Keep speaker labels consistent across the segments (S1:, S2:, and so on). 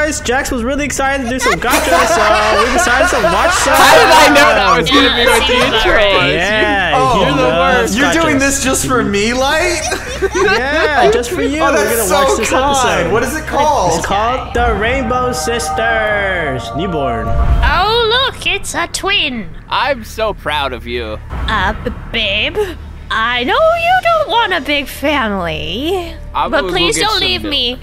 S1: guys, Jax was really excited to do some Gacha, so we decided to watch some.
S2: How did I know that was gonna be
S3: Yeah,
S2: what the intro was?
S1: Yeah,
S4: Oh,
S1: you
S2: the worst.
S4: You're doing this just for me, Light?
S1: Yeah, just for you.
S4: Oh,
S1: We're
S4: that's
S1: gonna
S4: so
S1: watch this
S4: kind.
S1: episode.
S4: What is it called?
S1: It's called the Rainbow Sisters Newborn.
S3: Oh, look, it's a twin.
S2: I'm so proud of you.
S3: Uh, babe, I know you don't want a big family,
S2: I'll
S3: but
S2: go- go
S3: please don't leave
S2: milk.
S3: me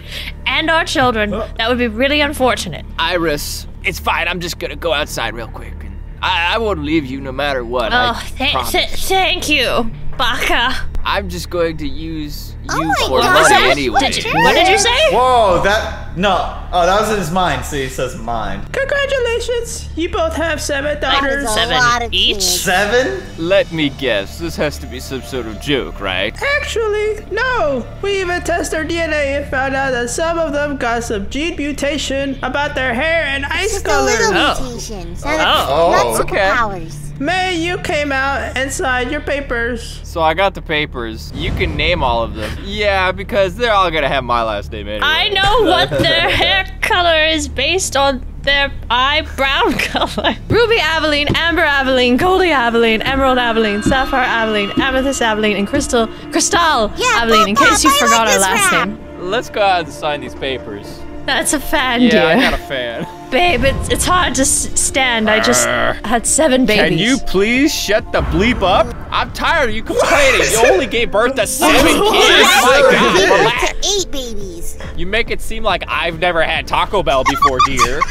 S3: and our children. That would be really unfortunate.
S2: Iris, it's fine. I'm just gonna go outside real quick. and I, I won't leave you no matter what.
S3: Oh,
S2: I
S3: th- th- thank you, Baka.
S2: I'm just going to use you oh
S5: my
S2: for
S5: God.
S3: What
S2: money
S3: that?
S2: anyway.
S3: Did you- what did you say?
S4: Whoa, that no. Oh, that was in his mind. See, it says mind.
S1: Congratulations! You both have seven
S5: That
S1: daughters.
S3: Seven each?
S5: kids.
S4: Seven?
S2: Let me guess. This has to be some sort of joke, right?
S1: Actually, no. We even tested their DNA and found out that some of them got some gene mutation about their hair and eyes
S5: Just a little
S1: color.
S3: Oh.
S5: mutation. So
S3: Oh.
S4: Oh,
S5: not
S2: okay.
S5: superpowers.
S1: May, you came out and signed your papers.
S2: So I got the papers. You can name all of them. Yeah, because they're all gonna have my last name anyway.
S3: I know what their hair color is based on their eye brown color. Ruby Aveline, Amber Aveline, Goldie Aveline, Emerald Aveline, Sapphire Aveline, Amethyst Aveline, and Crystal Crystal
S5: Yeah,
S3: Aveline. In case you
S5: I
S3: forgot
S5: like
S3: our last
S5: rap.
S3: name.
S2: Let's go ahead and sign these papers.
S3: That's a fan,
S2: Yeah,
S3: dear.
S2: I got a fan.
S3: Babe, it's, it's hard to stand. I just had seven babies.
S2: Can you please shut the bleep up? I'm tired of you complaining. You only gave birth to seven kids. My God, relax.
S5: eight babies.
S2: You make it seem like I've never had Taco Bell before, dear.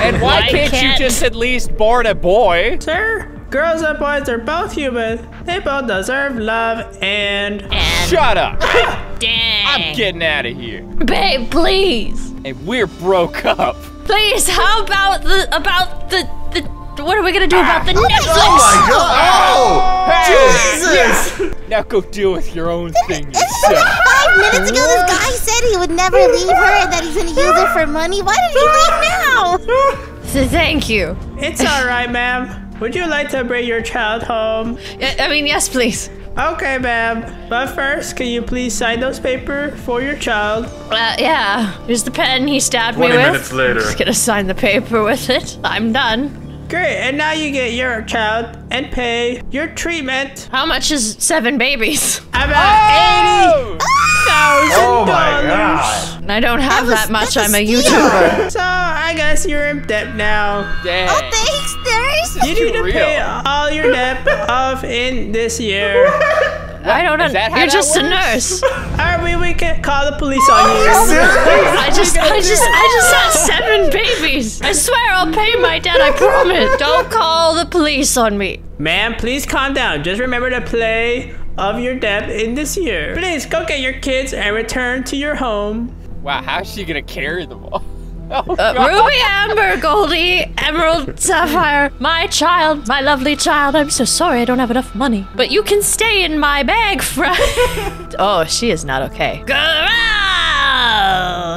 S2: and why
S3: Why
S2: can't,
S3: can't-
S2: you just at least born a boy?
S1: Sir, girls and boys are both human. They both deserve love and.
S3: And
S2: Shut up.
S3: dang.
S2: I'm getting out of here.
S3: Babe, please.
S2: And we're broke up.
S3: Please, how about the about the the what are we gonna do about the ah. Netflix?
S4: Oh my god! Oh! oh Jesus!
S2: Now go deal with your own thing yourself.
S5: Five minutes ago, this guy said he would never leave her and that he's gonna use her for money. Why did he leave now?
S3: So Thank you.
S1: It's alright, ma'am. Would you like to bring your child home?
S3: I I mean, yes, please.
S1: Okay, ma'am. But first, can you please sign those papers for your child?
S3: Uh, yeah. Here's the pen he stabbed me
S4: 20
S3: with.
S4: minutes later.
S3: Just gonna sign the paper with it. I'm done.
S1: Great, and now you get your child and pay your treatment
S3: How much is seven babies?
S1: about eighty thousand
S4: Oh my
S1: dollars.
S4: god!
S3: I don't have
S5: was-
S3: that much. I'm a
S5: a.
S3: YouTuber.
S1: So I guess you're in debt now.
S2: Dang.
S5: Oh, thanks, nurse.
S1: You need to
S2: real.
S1: pay all your debt off in this year.
S3: I don't know.
S2: Is that how
S3: You're
S2: that
S3: just a nurse.
S1: Or we, we can call the police on you.
S3: I just, I just, I just had seven babies. I swear I'll pay my debt. I promise. Don't call the police on me.
S1: Ma'am, please calm down. Just remember to play of your debt in this year. Please go get your kids and return to your home.
S2: Wow, how's she gonna carry them all? Oh,
S3: Uh, Ruby, Amber, Goldie, Emerald, Sapphire, my child, my lovely child. I'm so sorry I don't have enough money. But you can stay in my bag, friend. oh, she is not okay. Girl!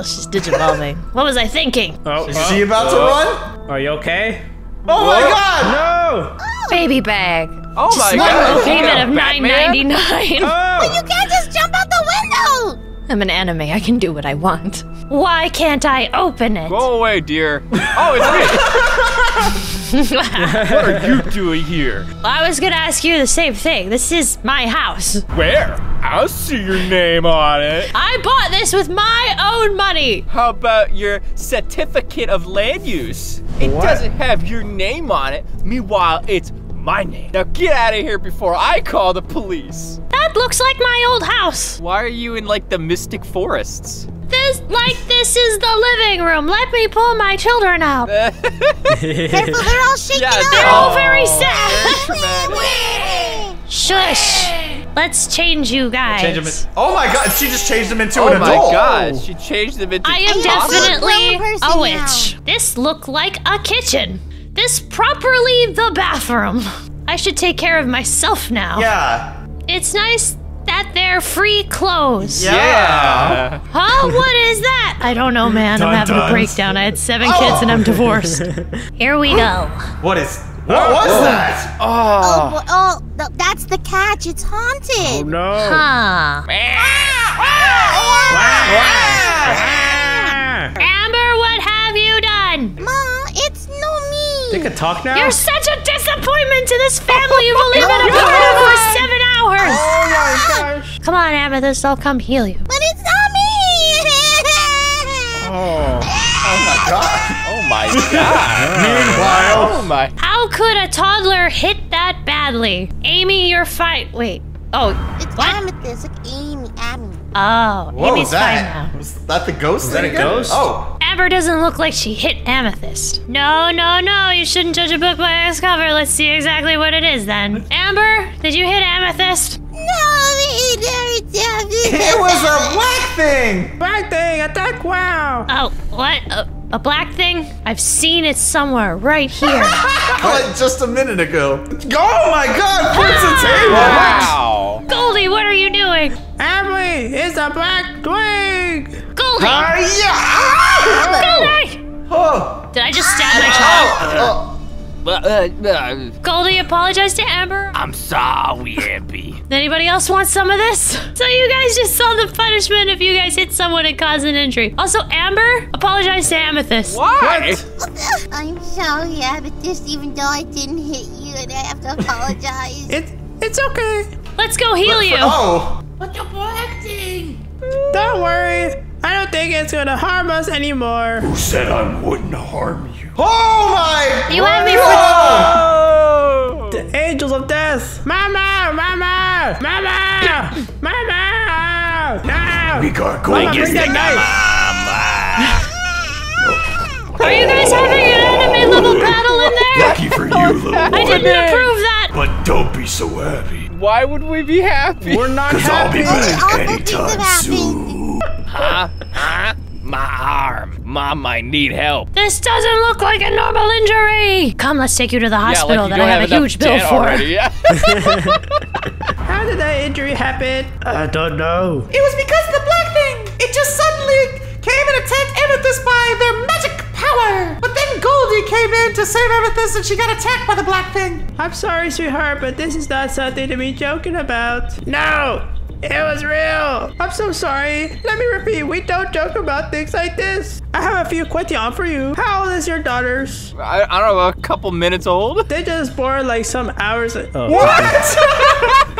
S3: She's digivolving. what was I thinking?
S1: Oh,
S4: Is she about to run?
S1: Are you okay?
S4: Oh my god!
S1: No!
S3: Baby bag.
S2: Oh my
S3: One
S2: god.
S3: low payment of
S2: Batman?
S3: nine ninety nine.
S1: Oh!
S5: You can't just jump out the window.
S3: I'm an anime. I can do what I want. Why can't I open it?
S2: Go away, dear. Oh, it's me. what are you doing here?
S3: I was gonna ask you the same thing. This is my house.
S2: Where? I'll see your name on it.
S3: I bought this with my own money.
S2: How about your certificate of land use? It
S1: What?
S2: doesn't have your name on it. Meanwhile, it's my name. Now get out of here before I call the police.
S3: That looks like my old house.
S2: Why are you in like the mystic forests?
S3: This, like, this is the living room. Let me pull my children out.
S5: Careful, they're all shaking
S2: Yeah,
S5: up.
S2: they're
S3: They're all very
S2: very
S3: sad. Shush. Let's change you guys.
S4: Change him. In- oh my god! She just changed them into
S2: Oh
S4: an adult.
S2: Oh my god, she changed them into
S3: I am
S5: I'm a
S3: definitely a
S5: now.
S3: witch. This look like a kitchen. This properly the bathroom. I should take care of myself now.
S4: Yeah.
S3: It's nice that they're free clothes.
S4: Yeah.
S3: Huh? What is that? I don't know, man. I'm
S4: Dun
S3: having a breakdown. I had seven kids and I'm oh. divorced. Here we go.
S4: What is? What was that?
S5: Oh, boy. oh, oh that's the catch. It's haunted.
S1: Oh no!
S3: Huh.
S1: Ah! ah! ah!
S3: Amber, ah!
S1: They can talk now?
S3: You're such a disappointment to this family. You've only been a part oh for seven hours.
S1: Oh my gosh.
S3: Come on, Amethyst. I'll come heal you.
S5: But it's not me!
S1: Oh.
S2: oh my god! Oh my god.
S4: Meanwhile,
S2: Oh my.
S3: How could a toddler hit that badly? Amy, you're fine. Wait. Oh,
S5: it's
S3: What?
S5: Amethyst, like Amy, Amy.
S3: oh,
S4: what
S3: Amy's
S4: was that?
S3: fine now.
S4: Was that the ghost?
S1: Was that
S4: thing
S1: a ghost?
S4: Oh,
S3: Amber doesn't look like she hit Amethyst. No, no, no. You shouldn't judge a book by its cover. Let's see exactly what it is then. Amber, did you hit Amethyst?
S5: No, it, it,
S4: it was a black thing.
S1: Black thing, attack wow.
S3: Oh, what? A, a black thing? I've seen it somewhere right here.
S4: Like just a minute ago. Oh my God! Prince of Table.
S2: Wow.
S3: Goldie, what are you doing?
S1: Emily, it's a black twig.
S3: Goldie!
S4: Ah, yeah.
S3: Goldie!
S4: Oh.
S3: Did I just stab my child?
S4: Oh.
S2: Uh, uh,
S3: Goldie, apologize to Amber.
S2: I'm sorry, Abby.
S3: Anybody else want some of this? So you guys just saw the punishment if you guys hit someone and cause an injury. Also, Amber, apologize to Amethyst.
S2: Why?
S5: I'm sorry, Amethyst, even though I didn't hit you and I have to apologize.
S1: It, it's okay.
S3: Let's go heal you.
S4: Oh.
S1: Don't think it's gonna harm us anymore.
S6: Who said I wouldn't harm you.
S4: Oh my.
S3: You have me for
S4: Oh.
S1: The angels of death. Mama, mama, mama, mama. No.
S6: We got
S1: Mama,
S6: gold.
S1: bring that knife.
S3: Are you guys having an anime level battle in there?
S6: Lucky for you, little
S3: I didn't approve that.
S6: But don't be so happy.
S2: Why would we be happy?
S1: We're not happy.
S6: Cause I'll be
S1: happy.
S6: back
S5: Awful things have
S6: anytime soon.
S2: Huh? Huh? My arm. Mom might need help.
S3: This doesn't look like a normal injury. Come, let's take you to the hospital yeah,
S2: you
S3: that
S2: don't
S3: I have, a huge bill for.
S2: already, Yeah.
S1: How did that injury happen? I don't know.
S7: It was because of the black thing. It just suddenly came and attacked Amethyst by their magic power. But then Goldie came in to save Amethyst and she got attacked by the black thing.
S1: I'm sorry, sweetheart, but this is not something to be joking about. No! It was real! I'm so sorry. Let me repeat, we don't joke about things like this. I have a few questions for you. How old is your daughters?
S2: I, I don't know, a couple minutes old.
S1: They just born like some hours ago. Oh.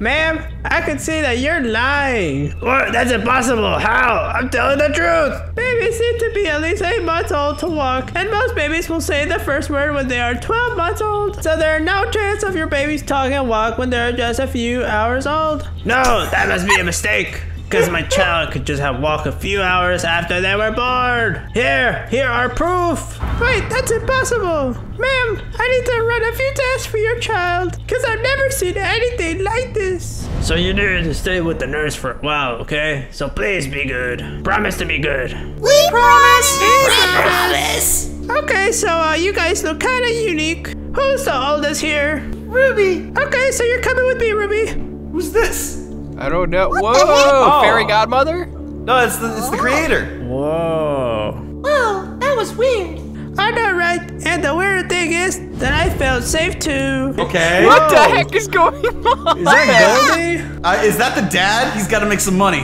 S1: Ma'am, I can see that you're lying. What? That's impossible. How? I'm telling the truth. Babies seem to be at least 8 months old to walk, and most babies will say the first word when they are 12 months old. So there are no chance of your babies talk and walk when they're just a few hours old. No, that must be a mistake. Because my child could just have walked a few hours after they were born. Here, here are proof. Wait, that's impossible. Ma'am, I need to run a few tests for your child. Because I've never seen anything like this. So you need to stay with the nurse for a while, okay? So please be good. Promise to be good.
S5: We promise! We Promise!
S1: Okay, so uh, you guys look kind of unique. Who's the oldest here?
S7: Ruby,
S1: Okay, so you're coming with me, Ruby.
S4: Who's this?
S2: I don't know. Whoa,
S5: the heck?
S4: Oh.
S2: fairy godmother?
S4: No, it's the it's the creator.
S1: Whoa.
S7: well, that was weird.
S1: I know, right? And the weird thing is that I felt safe too.
S4: Okay.
S2: What the heck is going on?
S1: Is that Goldie?
S4: Uh, is that the dad? He's got to make some money.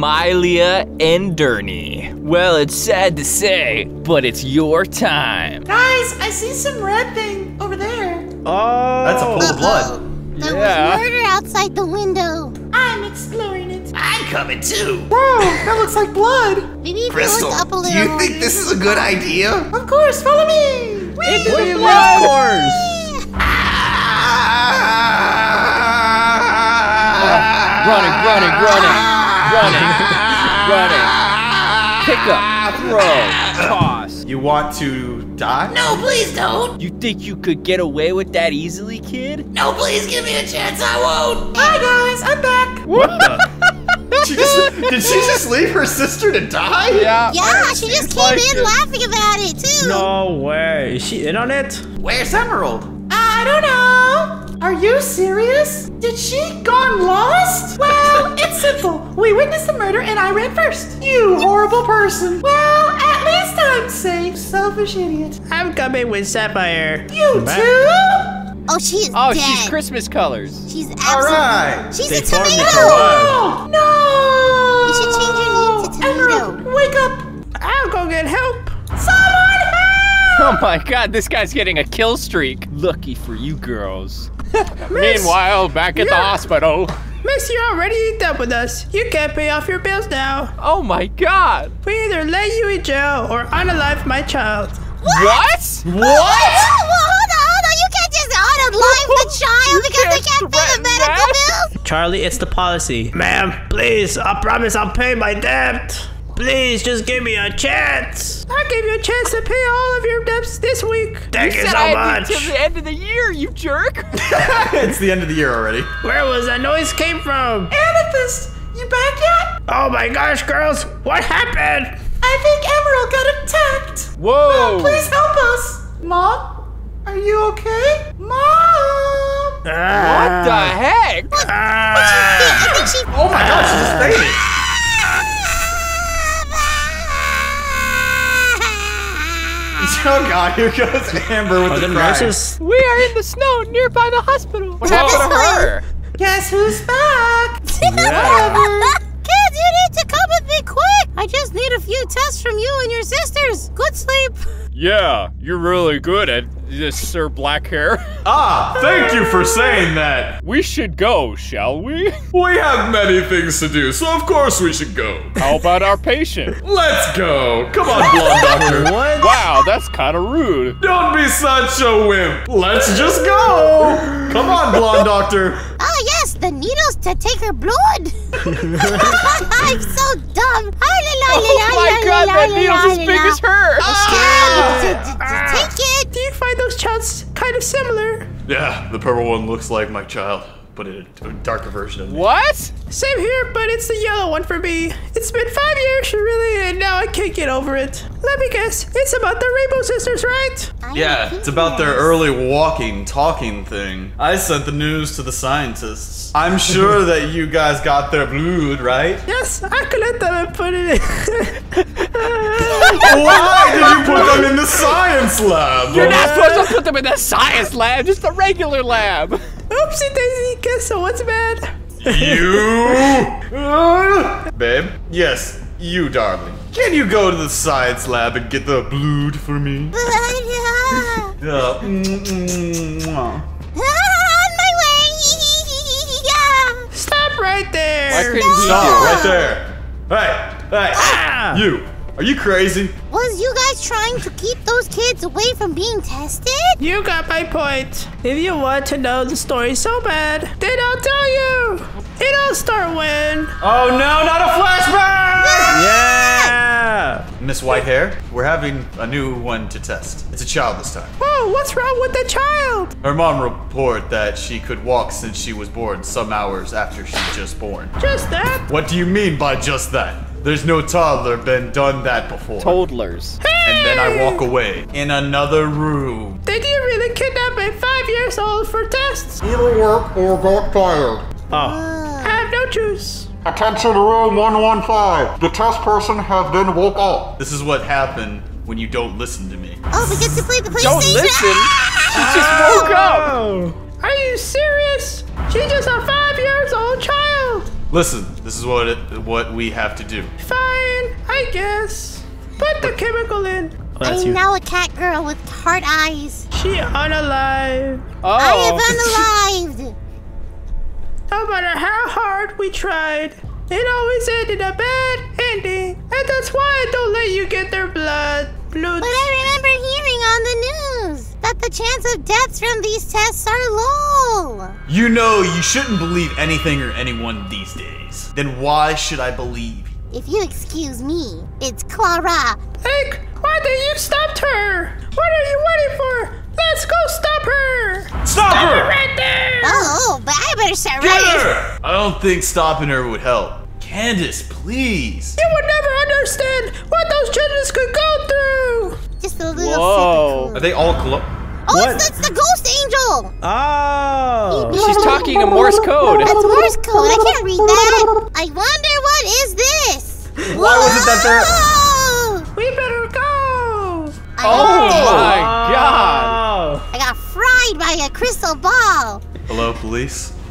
S2: Mylia and Derny. Well, it's sad to say, but it's your time.
S7: Guys, I see some red thing over there.
S1: Oh.
S4: That's a pool of blood.
S5: There
S2: Yeah.
S5: was murder outside the window.
S7: I'm exploring it.
S6: I'm coming too.
S7: Whoa, that looks like blood.
S5: Maybe if you
S6: Crystal,
S5: look up a little
S6: do you think this is a good idea?
S7: Of course, follow me. Whee!
S1: What do of course? Ah!
S2: Running, running, running, running, running. Pick up, throw, toss.
S4: You want to die?
S6: No, please don't.
S2: You think you could get away with that easily, kid?
S6: No, please give me a chance. I won't.
S7: Hi guys, I'm back.
S4: Did she just, did she just leave her sister to die?
S2: Yeah.
S5: Yeah, she just came
S2: like
S5: in
S2: it.
S5: laughing about it too.
S1: No way. Is she in on it?
S4: Where's Emerald?
S7: I don't know. Are you serious? Did she gone lost? Well, it's simple. We witnessed the murder and I ran first. You horrible person. Well, at least I'm safe, selfish idiot.
S1: I'm coming with Sapphire.
S7: You
S1: Back.
S7: too?
S5: Oh, she is
S2: Oh,
S5: dead.
S2: she's Christmas colors.
S5: She's absolutely.
S4: right.
S5: She's
S1: They
S5: a tomato.
S1: into.
S7: Oh, no.
S5: You should change your name to Tomato.
S7: Emerald, wake up.
S1: I'll go get help.
S7: Someone help!
S2: Oh my god, this guy's getting a kill streak. Lucky for you girls. Meanwhile, back at the hospital.
S1: Miss, you're already done with us. You can't pay off your bills now.
S2: Oh my god.
S1: We either lay you in jail or unalive my child.
S2: What?
S5: Whoa, whoa, hold on, just unalive the child because they
S2: can't
S5: can't pay the medical
S2: that.
S5: bills.
S1: Charli, it's the policy. Ma'am, please, I promise I'll pay my debt. Please, just give me a chance. I'll give you a chance to pay all of your debts this week. Thank you,
S2: Said
S1: so
S2: I
S1: much.
S2: Till the end of the year, you jerk.
S4: it's the end of the year already.
S1: Where was that noise came from?
S7: Amethyst, you back yet?
S1: Oh my gosh, girls, what happened?
S7: I think Emerald got attacked.
S2: Whoa.
S7: Mom, Please help us. Mom, are you okay? Mom!
S2: What the heck?
S1: Ah.
S5: I think she.
S4: Oh my god, she just fainted. Oh god, here goes Amber with
S1: Are
S4: the,
S1: the
S4: cry.
S1: nurses?
S2: We are in the snow nearby the hospital. What happened to her?
S7: Guess who's back?
S5: Kids, you need to come with me quick. I just need a few tests from you and your sisters. Good sleep.
S2: Yeah, you're really good at this, Sir Black Hair.
S8: Ah, thank you for saying that.
S2: We should go, shall we?
S8: We have many things to do, so of course we should go.
S2: How about our patient?
S8: Let's go. Come on, blonde doctor.
S1: What?
S2: Wow, that's kind of rude.
S8: Don't be such a wimp. Let's just go. Come on, blonde doctor.
S5: Oh yes, the needles to take her blood. I'm so dumb.
S2: Oh my god, that needle's as big as her.
S1: Ah.
S5: Take it.
S1: Do you find those childs kind of similar?
S8: Yeah, the purple one looks like my child.
S4: But in a, a darker version of me.
S2: What?
S1: Same here, but it's the yellow one for me. It's been five years, really, and now I can't get over it. Let me guess, it's about the Rainbow Sisters, right?
S4: Yeah, it's about their early walking, talking thing. I sent the news to the scientists. I'm sure that you guys got their blood, right?
S1: Yes, I collect them and put it in.
S8: Why did you put them in the science lab?
S2: You're not supposed to put them in the science lab, just the regular lab.
S1: Oopsie daisy, guess so what's bad?
S4: You! Uh, babe? Yes, you, darling. Can you go to the science lab and get the blood for me?
S5: Ah,
S4: Yeah. mm, mm, mwah.
S5: On my way. Yeah.
S1: Stop right there.
S2: Why couldn't he
S4: Stop
S2: do it?
S4: right there. Hey, hey,
S1: Ah!
S4: you. Are you crazy?
S5: Was you guys trying to keep those kids away from being tested?
S1: You got my point. If you want to know the story so bad, then I'll tell you. It all started when.
S4: Oh no, not a flashback!
S1: Yeah.
S4: Miss Whitehair, we're having a new one to test. It's a child this time.
S1: Whoa, what's wrong with the child?
S4: Her mom report that she could walk since she was born some hours after she just born.
S1: Just that?
S4: What do you mean by just that? There's no toddler been done that before.
S2: Toddlers.
S4: and then I walk away in another room.
S1: Did you really kidnap a five years old for tests?
S9: Either work or got fired.
S1: Oh. I have no choice.
S9: Attention to room 115. The test person has been woke up.
S4: This is what happened when you don't listen to me.
S5: Oh, we get to play the PlayStation.
S2: Don't listen. She just woke up.
S1: Are you serious? She's just a five years old child.
S4: Listen, this is what it, what we have to do.
S1: Fine, I guess. Put the chemical in. Oh,
S5: I'm
S1: you.
S5: now a cat girl with hard eyes.
S1: She unalive. Oh.
S5: I am
S2: Oh.
S5: unalived.
S1: No matter how hard we tried, it always ended a bad ending. And that's why I don't let you get their blood. Blood.
S5: But I remember hearing on the that the chance of deaths from these tests are low.
S4: You know you shouldn't believe anything or anyone these days. Then why should I believe?
S5: If you excuse me, it's Clara.
S1: Hank, why did you stop her? What are you waiting for? Let's go stop her.
S4: Stop her!
S1: Right there.
S5: Oh, but I better start
S4: Get
S5: running.
S4: her! I don't think stopping her would help. Candace, please.
S1: You would never understand what those children could go through.
S5: Just a little
S2: Whoa.
S4: Are they all clo-
S5: Oh,
S1: What?
S5: it's, that's the ghost angel.
S1: Oh.
S2: She's talking in Morse code.
S5: That's Morse code. I can't read that. I wonder what is this.
S4: Why was it that they're-
S1: We better go.
S5: I
S2: Oh
S5: loved it.
S2: my god.
S5: I got fried by a crystal ball.
S4: Hello, police?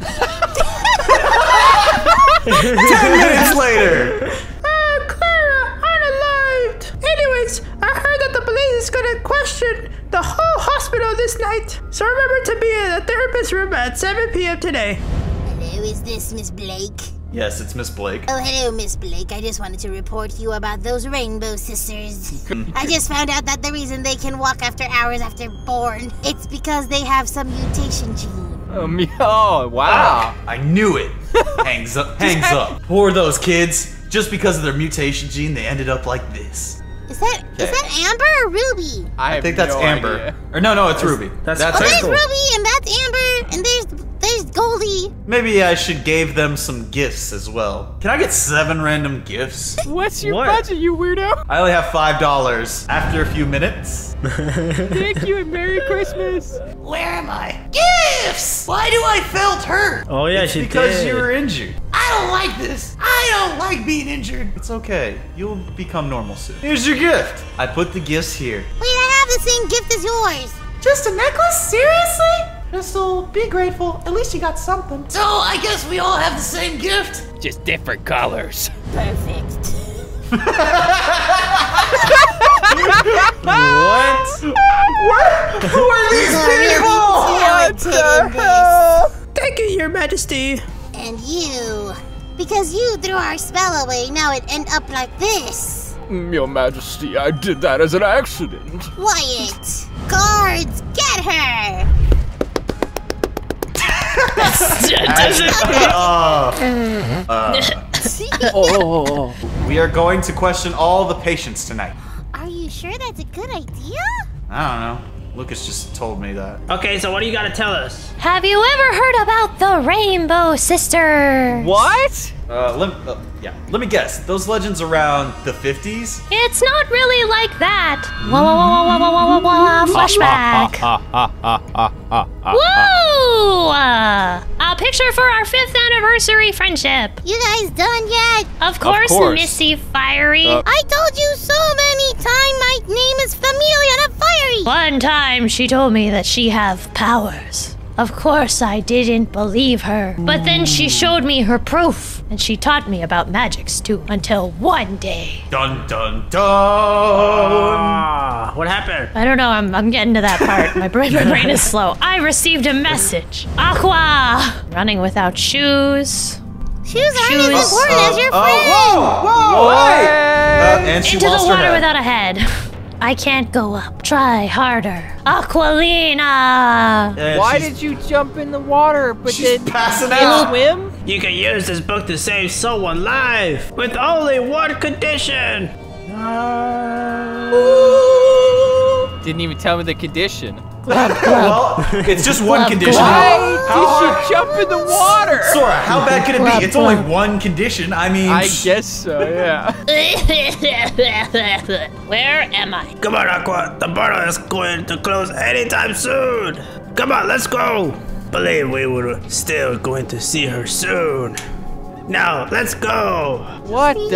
S4: Ten minutes later!
S1: Ah, Clara, unalived. Anyways, I heard that the police is gonna question the whole hospital this night. So remember to be in the therapist room at 7 p.m. today.
S5: Hello, is this Miss Blake?
S4: Yes, it's Miss Blake.
S5: Oh, hello, Miss Blake. I just wanted to report you about those rainbow sisters. I just found out that the reason they can walk after hours after born, it's because they have some mutation gene.
S2: Um, oh, wow.
S4: I knew it. hangs up. Hangs up. Poor those kids. Just because of their mutation gene, they ended up like this.
S5: Is that is
S4: Okay.
S5: that Amber or Ruby?
S2: I,
S4: I think that's
S2: no
S4: Amber.
S2: idea.
S4: Or no, no, it's Ruby.
S1: that's
S5: Oh, there's
S1: Crystal.
S5: Ruby and that's Amber and there's there's Goldie.
S4: Maybe I should give them some gifts as well. Can I get seven random gifts?
S2: What's your
S1: What?
S2: budget, you weirdo?
S4: I only have five dollars. After a few minutes,
S2: Thank you and Merry Christmas.
S6: Where am I? Gifts! Why do I felt hurt?
S1: Oh yeah, she
S4: because
S1: did.
S4: you were injured.
S6: I don't like this. I don't like being injured.
S4: It's okay. You'll become normal soon. Here's your gift. I put the gifts here.
S5: Wait, I have the same gift as yours.
S7: Just a necklace? Seriously? Crystal, be grateful. At least you got something.
S6: So I guess we all have the same gift.
S2: Just different colors.
S5: Perfect.
S1: What? What?
S4: Who are these
S5: You're really talented in this.
S1: Thank you, Your Majesty.
S5: And you. Because you threw our spell away, now it end up like this.
S2: Mm, Your Majesty, I did that as an accident.
S5: Wyatt, guards, get her!
S2: Oh.
S4: We are going to question all the patients tonight.
S5: Are you sure that's a good idea?
S4: I don't know. Lucas just told me that.
S1: Okay, so what do you gotta tell us?
S3: Have you ever heard about the Rainbow Sister?
S2: What?
S4: Uh, let, uh, yeah. Let me guess. Those legends around the 50s?
S3: It's not really like that. Whoa, whoa, whoa, whoa, whoa, whoa, whoa, whoa, flashback. Woo! Uh, a picture for our fifth anniversary friendship.
S5: You guys done yet?
S3: Of course,
S2: course.
S3: Missy Fiery.
S2: Uh,
S5: I told you so many times my name is Familia, not Fiery!
S3: One time she told me that she have powers. Of course I didn't believe her. But then she showed me her proof, and she taught me about magics too, until one day.
S4: Dun dun dun!
S1: Ah, what happened?
S3: I don't know, I'm, I'm getting to that part. My brain, my brain is slow. I received a message. Aqua! Running without shoes.
S5: Shoes aren't
S3: Shoes.
S5: as important as your
S4: Oh,
S5: friends!
S4: whoa! Whoa! Hey! Uh, and she
S3: Into the water
S4: her head.
S3: without a head. I can't go up. Try harder. Aqualina!
S4: And
S2: Why did you jump in the water but
S4: She's
S2: then
S4: passing
S2: can't
S4: out.
S2: swim?
S1: You can use this book to save someone life with only one condition.
S2: Didn't even tell me the condition.
S4: Well, it's just one
S3: Glove,
S4: condition.
S3: glove.
S2: Why did she jump in the water?
S4: Sora, how bad could it be? It's only one condition. I mean,
S2: I guess so, yeah.
S3: Where am I?
S1: Come on, Aqua. The portal is going to close anytime soon. Come on, let's go. Believe we were still going to see her soon. Now, let's go.
S2: What the?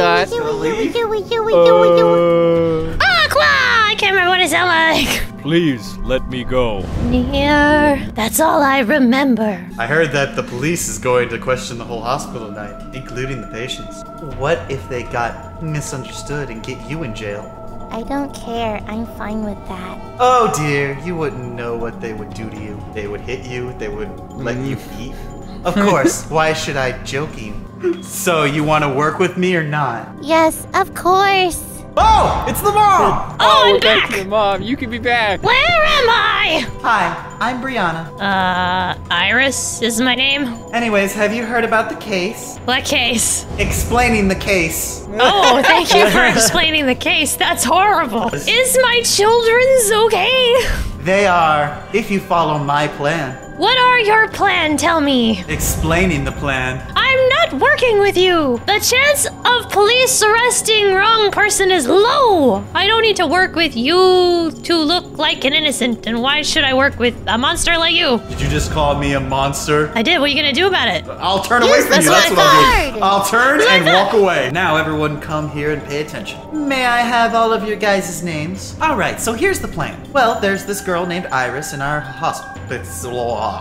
S3: Aqua! I can't remember what it sounded like.
S2: Please let me go.
S3: Near. That's all I remember.
S4: I heard that the police is going to question the whole hospital tonight, including the patients. What if they got misunderstood and get you in jail?
S5: I don't care. I'm fine with that.
S4: Oh dear, you wouldn't know what they would do to you. They would hit you, they would let you mm. eat. Of course, why should I joking? So, you want to work with me or not?
S5: Yes, of course.
S4: Oh, it's the mom!
S3: Oh,
S2: we're
S3: I'm
S2: back to the mom. You can be back.
S3: Where am I?
S4: Hi, I'm Brianna.
S3: Uh, Iris is my name.
S4: Anyways, have you heard about the case?
S3: What case?
S4: Explaining the case.
S3: Oh, thank you for explaining the case. That's horrible. Is my children's okay?
S4: They are, if you follow my plan.
S3: What are your plan? Tell me.
S4: Explaining the plan.
S3: I'm not working with you. The chance of police arresting wrong person is low. I don't need to work with you to look like an innocent. And why should I work with a monster like you?
S4: Did you just call me a monster?
S3: I did. What are you gonna do about it?
S4: I'll turn away from
S5: that's
S4: you.
S5: what
S4: That's
S5: I
S4: what I'll do.
S5: thought.
S4: I'll turn
S3: That's
S4: and
S3: thought.
S4: walk away. Now, everyone, come here and pay attention. May I have all of your guys' names? All right. So here's the plan. Well, there's this girl named Iris in our hospital.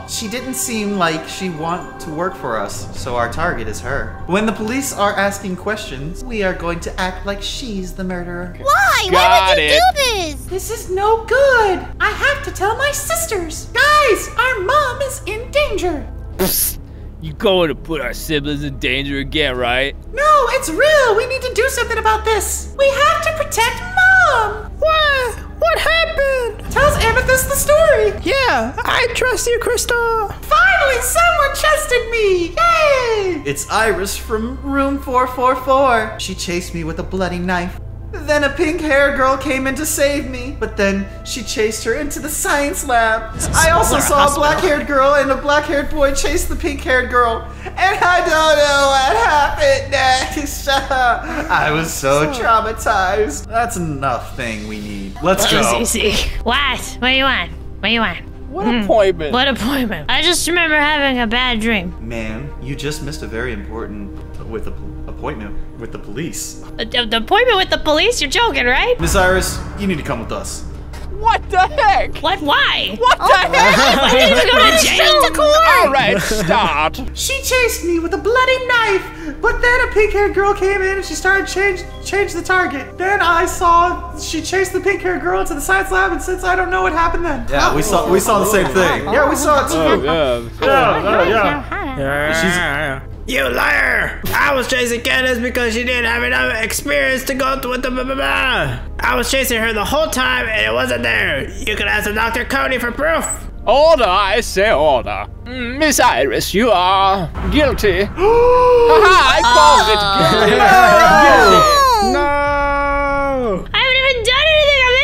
S4: She didn't seem like she want to work for us, so our target is her. When the police are asking questions, we are going to act like she's the murderer.
S5: Why? Why
S2: Got
S5: would you
S2: it.
S5: do this?
S7: This is no good. I have to tell my sisters. Guys, our mom is in danger.
S2: You going to put our siblings in danger again, right?
S7: No, it's real. We need to do something about this. We have to protect mom.
S1: What? What happened?
S7: Tells Amethyst the story.
S1: Yeah, I trust you, Crystal.
S7: Finally, someone trusted me. Yay!
S4: It's Iris from room 444. She chased me with a bloody knife. Then a pink haired girl came in to save me, but then she chased her into the science lab. I also saw a black haired girl and a black haired boy chase the pink haired girl, and I don't know what happened next. I was so traumatized. That's enough thing we need. Let's go.
S3: Easy.
S10: What? What do you want? What do you want?
S2: What hmm. appointment?
S3: What appointment?
S10: I just remember having a bad dream.
S4: Man, you just missed a very important with the appointment with the police.
S3: The, the appointment with the police? You're joking, right?
S4: Miss Iris, you need to come with us.
S2: What the heck?
S3: What? Why?
S2: What the oh. heck?
S3: I need to go to jail.
S2: All right, start.
S7: She chased me with a bloody knife, but then a pink-haired girl came in and she started change change the target. Then I saw she chased the pink-haired girl into the science lab, and since I don't know what happened then.
S4: Yeah, we saw we saw the same thing. Yeah, we saw it oh, too.
S2: Oh, yeah.
S8: Yeah, yeah, yeah.
S1: You liar! I was chasing Candace because she didn't have enough experience to go with the blah, blah, blah. I was chasing her the whole time and it wasn't there. You can ask Dr. Cody for proof.
S2: Order, I say order. Miss Iris, you are guilty. Haha, I called it. Oh. Guilty.
S1: no. No!
S10: I haven't even done anything. I'm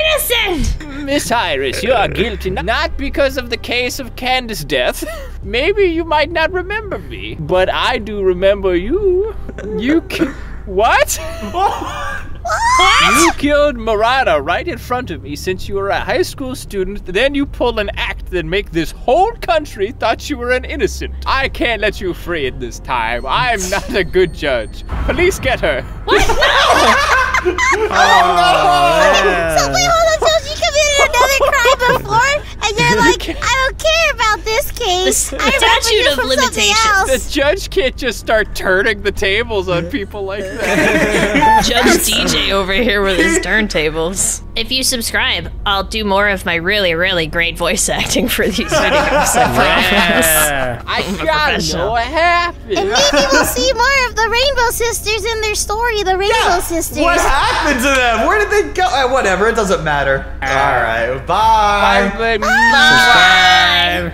S10: innocent.
S2: Miss Iris, you are guilty not because of the case of Candace's death. Maybe you might not remember me, but I do remember you. You ki- what? You killed Murata right in front of me since you were a high school student. Then you pull an act that make this whole country thought you were an innocent. I can't let you free at this time. I'm not a good judge. Police get her. What? Oh!
S5: So wait, hold on. So she committed another crime before, and like, I don't care about this case.
S3: The
S5: I remember
S3: statute
S5: you
S3: of
S5: from something
S3: limitations.
S2: The judge can't just start turning the tables on people like that.
S3: Judge DJ over here with his turntables. If you subscribe, I'll do more of my really, really great voice acting for these videos. I promise.
S2: I gotta know what happened.
S5: And maybe we'll see more of the Rainbow Sisters in their story, the Rainbow Sisters.
S4: What happened to them? Where did they go? Uh, whatever, it doesn't matter. All right, bye.
S2: Bye. Subscribe.